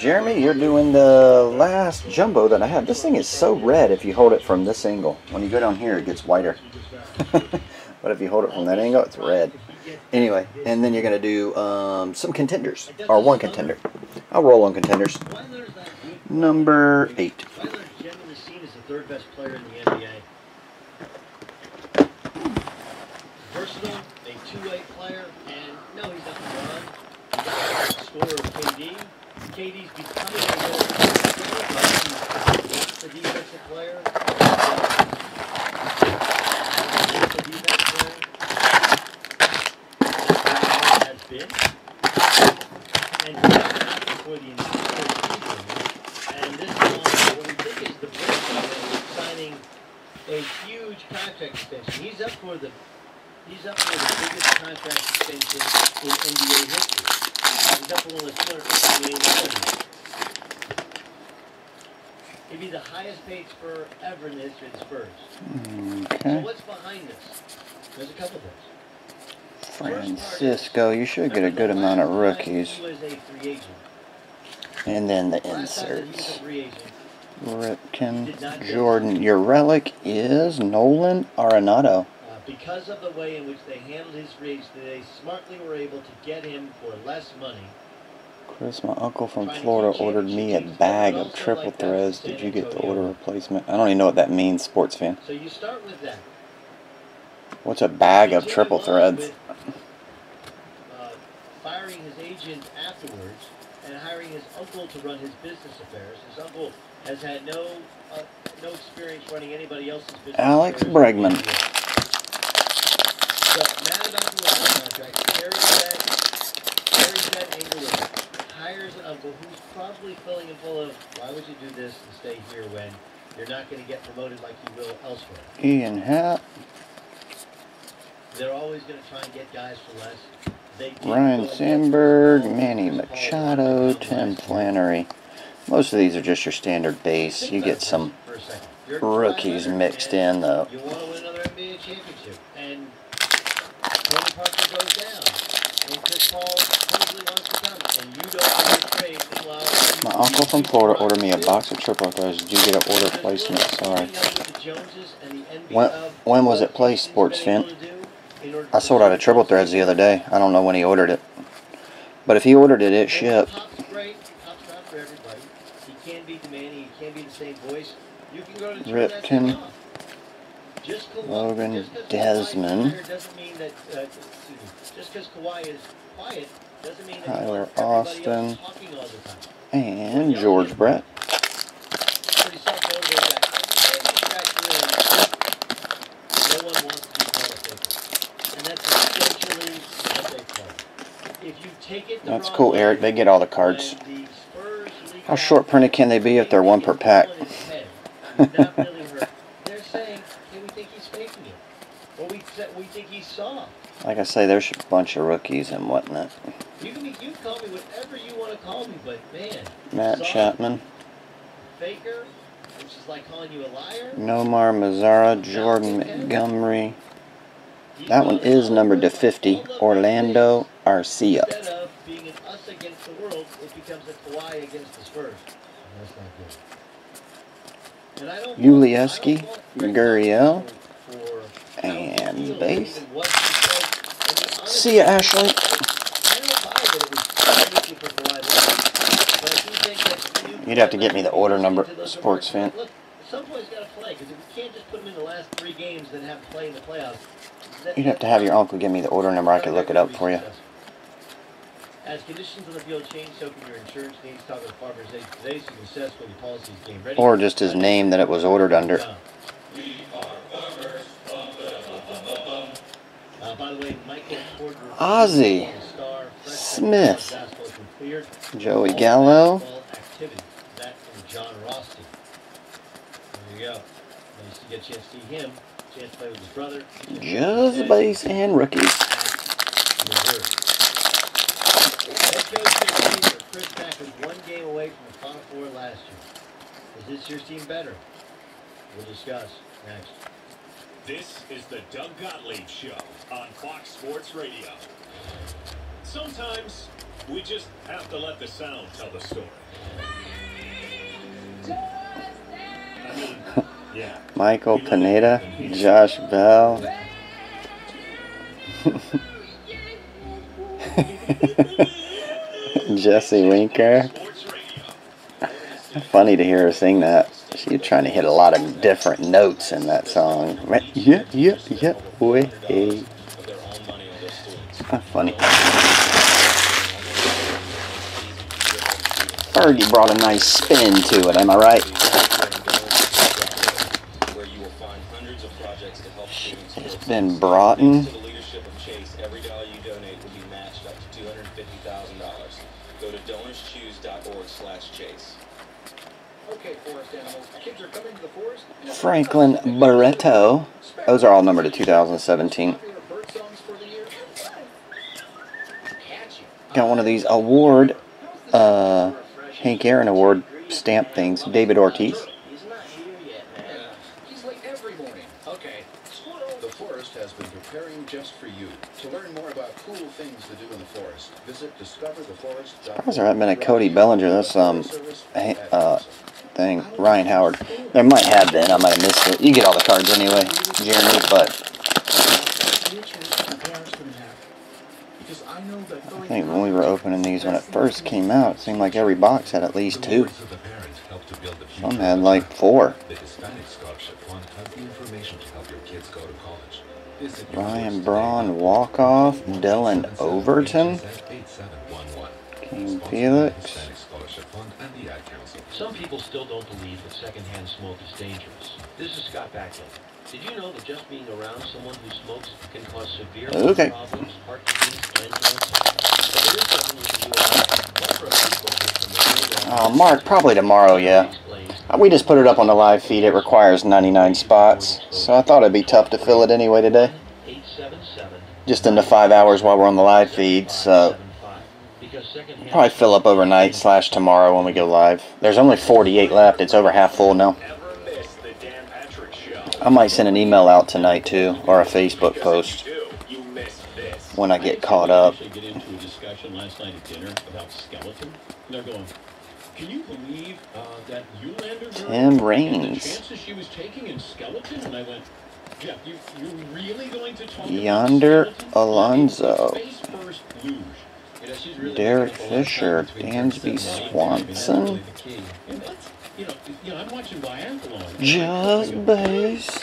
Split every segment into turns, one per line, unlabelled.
Jeremy, you're doing the last jumbo that I have. This thing is so red if you hold it from this angle. When you go down here, it gets whiter. but if you hold it from that angle, it's red. Anyway, and then you're going to do um, some contenders, or one contender. I'll roll on contenders. Number eight.
Third best player in the NBA. Versatile, a two-way player, and no, he's not LeBron. He's a scorer of KD. KD's becoming a he's defensive player. He's a defensive player. Has been. And the the signing a huge contract extension. He's up for the he's up for the biggest contract extension in NBA history. He's up for one of the 250 million dollars. He'd be the highest paid Spur ever in the history of the Spurs. So
Okay.
what's behind this? There's a couple of things.
Francisco, you should get a good amount of rookies.
He was a free agent.
And then the
Last time that he was a
inserts. Ripken, Jordan. Your relic is Nolan Arenado.
Because of the way in which they handled his free they smartly were able to get him for less money.
Chris, my uncle from Florida ordered me a bag of triple threads. Did you get the order replacement? I don't even know what that means, sports fan.
So you start with that.
What's a bag of triple threads?
with, uh, firing his agent afterwards and hiring his uncle to run his business affairs. His uncle has had no uh, no experience running anybody else's business.
Alex. Bregman.
So mad about the contract. Carries that carries that Englewood. Hires an uncle who's probably filling him full of why would you do this and stay here when you're not going to get promoted like you will elsewhere.
Ian Happ,
They're always going to try and get guys for less.
Ryan
and
Sandberg, Manny Machado, Tim. Flannery. Most of these are just your standard base. You get some
for a second. You're
rookies mixed in, though.
You want to win another NBA championship, and Tony Parker goes down, and Chris Paul supposedly wants to come, and you don't get a trade. Meanwhile,
My uncle from Florida ordered me a box of triple threads. Did you get an order placement? Sorry. When- when was it placed, Sports Fan? I sold out of triple threads the other day. I don't know when he ordered it. But if he ordered it, it shipped.
Kawhi-
Logan Desmond.
Tired Doesn't mean that. Excuse me. Just because Kawhi is quiet doesn't mean that
Tyler
he wants everybody
Austin.
else talking all the time.
And George Brett.
Pretty self-motivated guy. And maybe factor in, no one wants to be called a faker. And that's essentially what they play. If you take it
That's cool, Eric. They get all the cards.
when the Spurs leak
How short printed can they be if they're one per pack?
on his head, he's not really hurt. They're saying, hey, we think he's faking it. Or we, think he's soft.
Like I say, there's a bunch of rookies and whatnot.
You can, be, you can call me whatever you want to call me, but man,
Matt Chapman,
faker, which is like calling you a liar.
Nomar Mazara, Jordan Montgomery. That one is numbered to 50. Orlando Arcia.
Instead of being an us against the world, it becomes a Kawhi against the Spurs. That's not good. And I
Yulieski,
want-
and base.
even what he said. I mean,
See ya,
honestly,
Ashley.
I don't buy that it was uniquely for Kawhi Leonard, but I do think that you
You'd have to get me the order number, sports fan.
Look, at some point he's got to play because if we can't just put him in the last three games, then have play in the playoffs.
You'd have to have your uncle give me the order number. I could look it up for you.
As conditions on the field change, so can your insurance needs. Talk with Farmers Aid today so you can assess when your policy is game ready.
Or just his name that it was ordered under.
Uh, by the
Ozzie Smith. Joey Gallo.
That John Rosti. There you go. Nice to get a chance to see him. Chance to play with his brother.
Just base and rookies.
Coach Nick Saban, Chris Mack was one game away from the Final Four last year. Is this year's team better? We'll discuss next.
This is the Doug Gottlieb Show on Fox Sports Radio. Sometimes We just have to let the sound tell the story. I mean, yeah.
Michael Pineda, Josh Bell. Jesse Winker. Funny to hear her sing that. Was trying to hit a lot of different notes in that song. Right? Yeah, yeah, yeah. Boy, hey. Funny. Fergie brought a nice spin to it, am I right?
of
It's been brought in. Franklin Barreto. Those are all numbered to 2017.
Popular bird songs for the year. Catchy.
Got one of these award, uh, Hank Aaron Award stamp things. David Ortiz.
He's not here yet, man.
He's late every morning. Okay.
The forest has been preparing just for you. To learn more about cool things to do in the forest, visit discovertheforest.org.
Surprised there hasn't been a Cody Bellinger. That's, um, uh, thing. Ryan Howard. There might have been. I might have missed it. You get all the cards anyway, Jeremy. But
I
think when we were opening these when it first came out, it seemed like every box had at least two. Some had like four. Ryan Braun, walk-off. Dillon Overton. King Felix.
Hispanic Scholarship Fund and the Ad Council.
Some people still don't believe that secondhand smoke is dangerous. This is Scott Backlund. Did you know that just being around someone who smokes can cause severe
Okay.
problems, heart disease, and cancer? But there is something you can do about it. What for people from the
Oh, Mark, probably tomorrow, yeah. Uh, We just put it up on the live feed. It requires 99 spots, so I thought it'd be tough to fill it anyway today.
877
Just in the five hours while we're on the live feed, so
Because secondhand
probably fill up overnight slash tomorrow when we go live. There's only 48 left. It's over half full now.
Ever miss the Dan Patrick Show?
I might send an email out tonight too, or a Facebook post
if you do, you miss this.
when I get caught up.
actually get into a discussion last night at dinner about skeleton. And they're going, can you believe uh, that Eulander
Tim
and the
Raines.
chances she was taking in skeleton? And I went, Jeff, you, you're really going to talk
Yonder
about skeleton?
Alonso. Derek Fisher, Dansby Swanson. Just base.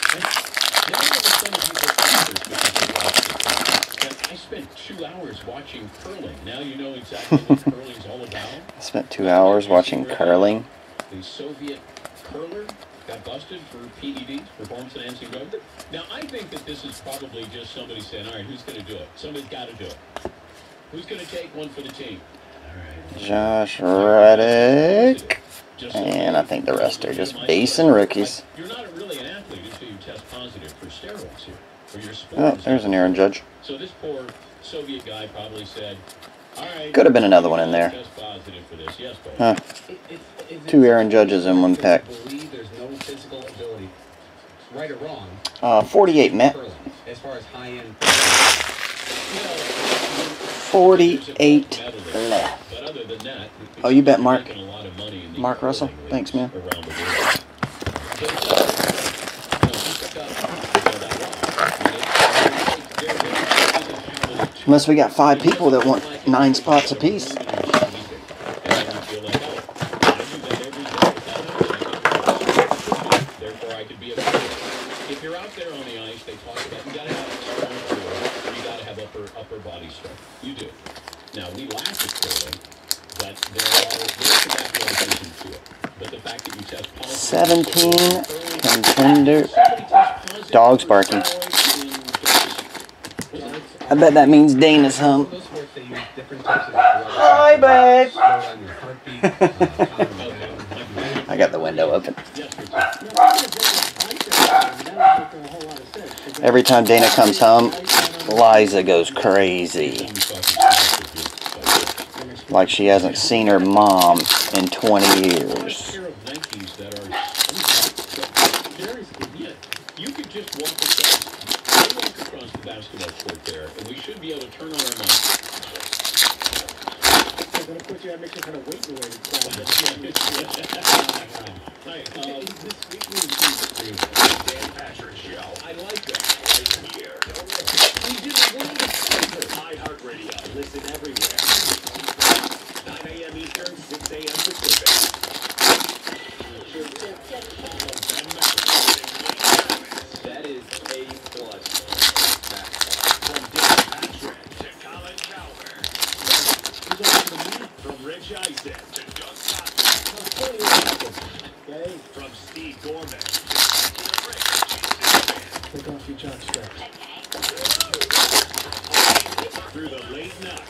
I spent two hours watching curling. Now you know exactly what curling's all about.
I spent two hours watching curling.
The Soviet curler got busted for PEDs, performance enhancing drugs. Now I think that this is probably just somebody saying, "All right, who's going to do it? Somebody's got to do it. Who's going to take one for the team?"
Josh Reddick. And I think the rest are just base and rookies.
You're not really an athlete until you test positive for steroids here, or your sport.
Oh, there's an Aaron Judge.
So this poor Soviet guy probably said, "All right."
Could have been another one in there.
Test positive for this, yes, Bo.
Huh. Two Aaron Judges in one pack.
Believe there's no physical ability, right or wrong,
Uh, 48 Met.
As far as high-end.
48 left. Oh, you bet, Mark. Mark Russell. Thanks, man. Unless we got five people that want nine spots apiece.
Therefore, I could be a player. If you're out there on the ice, they talk about you gotta have a strong core, you gotta have upper upper body strength. You do. Now we lack at curling, but there are there's some athleticism to it. But the fact that you test positive
17
curling-
contender.
Somebody test positive
Dogs barking. I bet that means Dana's home.
Those sports, they use different types of drugs.
Hi, babe.
Slow down your heartbeat, calm you down.
I got the window open. Every time Dana comes home, Liza goes crazy. Like she hasn't seen her mom in 20 years.
pair of Nikes that are seriously, yeah, you could just walk across, I walk across the basketball court there, and we should be able to turn on our mic.
Then of course you gotta make some kind of weight related sound.
Right,
Uh,
um,
this weekly is
Dan Patrick Show.
I like that.
Right here.
We did it right.
iHeartRadio. Listen everywhere. 9 a.m. Eastern, 6 a.m. Richie
take off your straps.
Through the late night.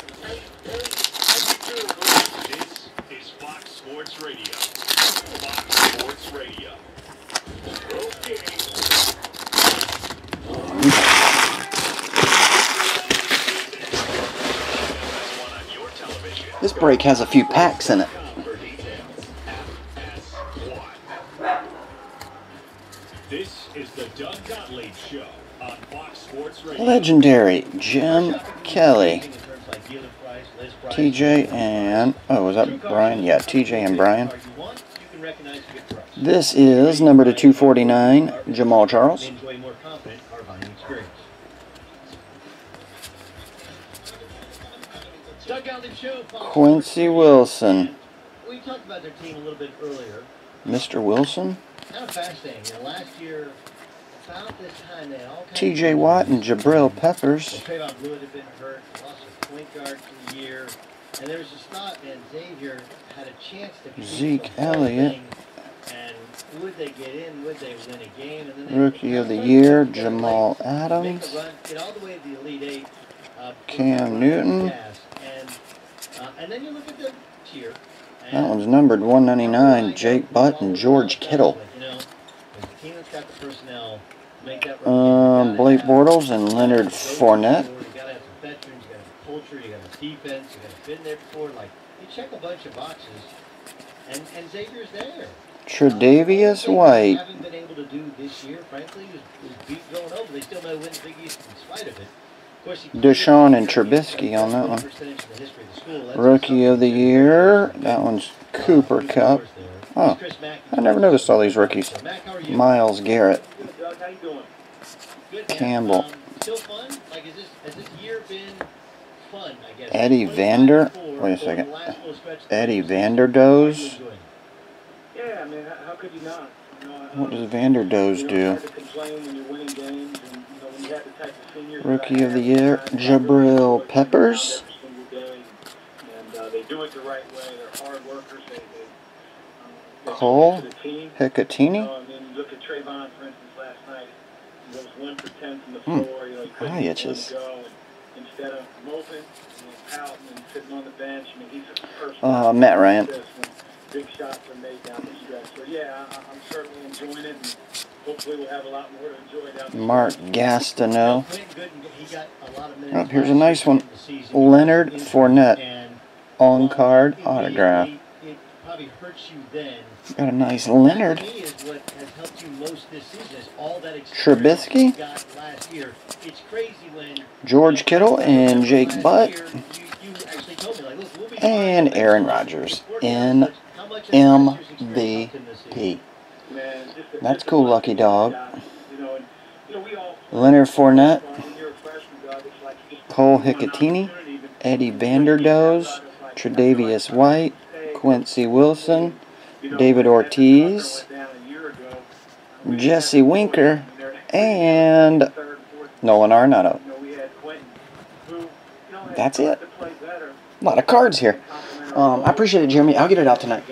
This is Fox Sports Radio. Fox Sports Radio. Okay. One on your television.
This break has a few packs in it. Legendary Jim Kelly. TJ and oh was that Brian? Yeah, TJ and Brian. This is number to 249, Jamaal Charles.
Enjoy more confident car buying experience. Doug Gottlieb Show. Fox
Quincy Wilson.
We talked about their team a little.
Mr. Wilson. TJ Watt and Jabril Peppers.
Trevon Bluiett had been hurt, lost a point guard for the year, and there was this thought, man, Xavier had a chance to
Zeke Elliott.
thing, and would they get in? Would they win a game? And then they
Rookie of the year, Jamal Adams.
run, the way to the Elite Eight. Uh,
Cam Newton.
And, uh, and then you look at the tier.
That one's numbered 199, Jake Butt and George Kittle.
You know, the team that's got the personnel to make that run,
Um, Blake Bortles and Leonard Fournette.
gotta have some veterans, you've culture, you gotta have defense, you have been there before. Like, you check a bunch of boxes, and, and Xavier's there.
Tre'Davious White.
They haven't been able to do this year, frankly, was, was beat going over. They still may win the Big East in spite of it.
Deshaun and Trubisky on that one.
Percentage in the history of the school. That's
Rookie of the year. That one's Cooper Kupp. Oh, I never noticed all these rookies.
So, Mac, how are you?
Myles Garrett.
Guess.
Eddie Vander- wait a second.
the last little stretch of
Eddie
the season. How are you
Vanderdoes.
Yeah, I mean, how, how could you not?
What
um,
does Vanderdoes do?
It's hard to complain when you're winning games, and you know when you have the type of seniors. that
Rookie of the year, Jabril
really enjoy being
Peppers.
around every single day, And uh, they do it the right way. They're hard workers. They, they, they
Cole
commit was one for ten from the
Hmm.
floor. You know, he couldn't
Eye itches.
one go. And instead of moping, you know, pouting and sitting on the bench, I mean, he's a person.
Uh, Matt Ryan.
Big shots are made down the stretch. So yeah, I, I'm certainly enjoying it, and hopefully we'll have a lot more to enjoy down the
Mark
stretch.
Gastineau.
Quentin got a lot of minutes
Oh, here's a nice one.
in the season.
Leonard Fournette. On card autograph.
It probably hurts you then.
Got a nice
That
Leonard. Trubisky?
you got last year. It's crazy when
George Kittle and Jake Butt.
year, you, you actually told me, like, look, we'll be
And. Aaron Rodgers.
N MVP.
MVP.
Man, just a-
That's cool, lucky dog.
job, You know, and, you know, we all-
Leonard Fournette.
When you're a freshman, Doug, it's like you just-
Cole
Hikutini,
Eddie Vanderdoes, Tre'Davious White, Quincy Wilson, David Ortiz,
that went down a year ago, we didn't
Jesse Winker, and Nolan Arenado. That's it. A lot of cards here. Um, I appreciate it, Jeremy. I'll get it out tonight.